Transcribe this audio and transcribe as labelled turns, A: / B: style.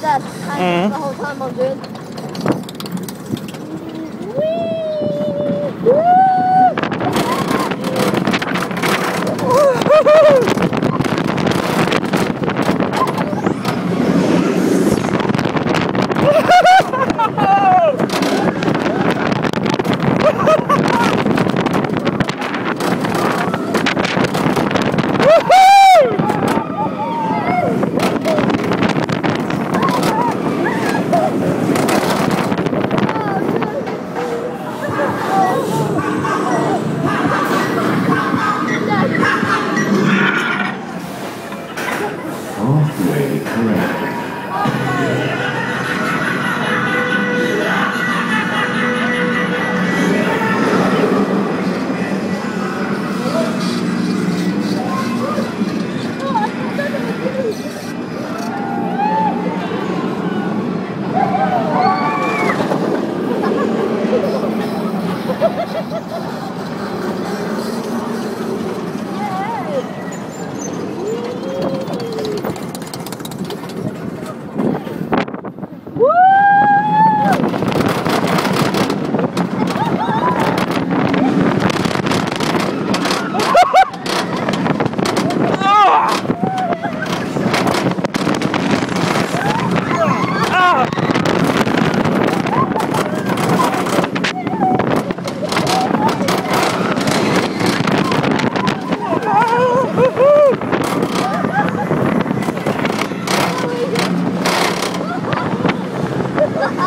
A: Dad, I
B: Mm.
A: the whole time I'm doing.
C: Amém.